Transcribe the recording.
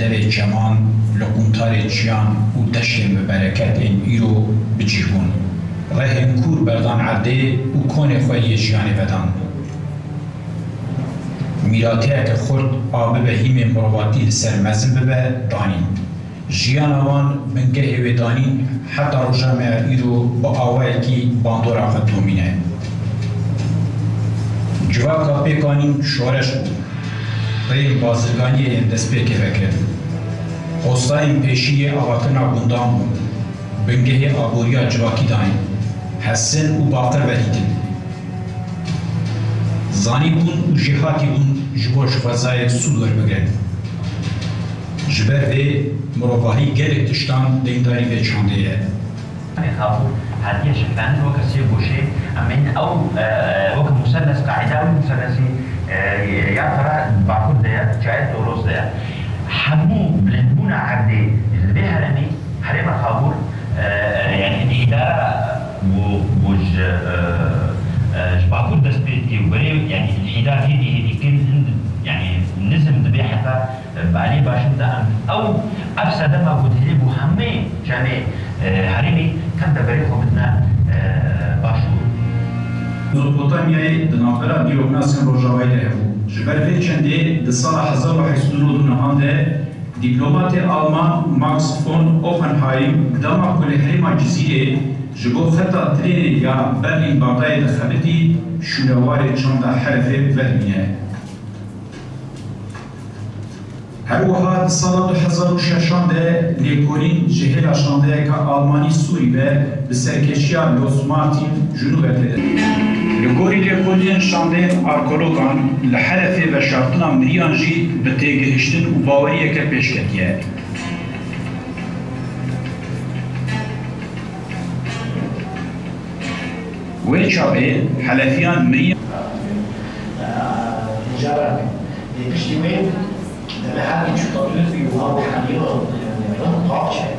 دوی چمان لقونتار چیان و دشت ببرکت این ایرو بجیبون رهن کور بردان عده و خواهی جیانی بدان. میراته که خورد آب به هیم مرواتی سر مزن ببه دانین. جیان دانین حتی روژا ایرو با آوه کی باندورا خود دومینه. جواکا پیکانین شورش بود. ریم بازرگانی خوستاین پیشی آواکنا گندان بود بنگه آبوریا جواکی داین حسن و باقر ولیدن زانی بون و جهاتی بون جبو شفازای سود ور بگرن جبر به مروفاهی گلک تشتان دینداری به چانده هو كسي بوشي من او هو كمثلث قاعده او مثلثي يا ترى بعض ده جاءت دروس حبوب للبنى عداد اللي بها لمي حريمة خابور آه، آه، يعني الإدارة وج آه، جباكور وبريو يعني الإدارة دي هذه كل يعني نزم دبي حتى بعلي باش انت أو أفسد ما قد هلي بوحمي جميع حريمي كان دبريخو بدنا مزوپوتامیای دنافرا دیوگناسین روژاوی ده هبو جبر وی چنده ده سال 1899 ده دیپلومات آلمان ماکس فون اوپنهایم دما کل هریما جزیره جبو خطا ترین یا برلین باقای دخلتی شنوار چند حرف وهمیه. هر وها سال 2006 ده لیکولین جهل شانده که آلمانی سوری به به سرکشیا لوس مارتین جنوب ده لگوری لیکولین شانده آرکولوگان لحرف و شرطنا مریان جی به تیگهشتن و باوریه که پیشکتیه وی چاپه حلفیان مریان تجارة بشتوين ده حاجة مش طبيعي وهو حقيقة طاقة شكل طبيعي كده التكنولوجيا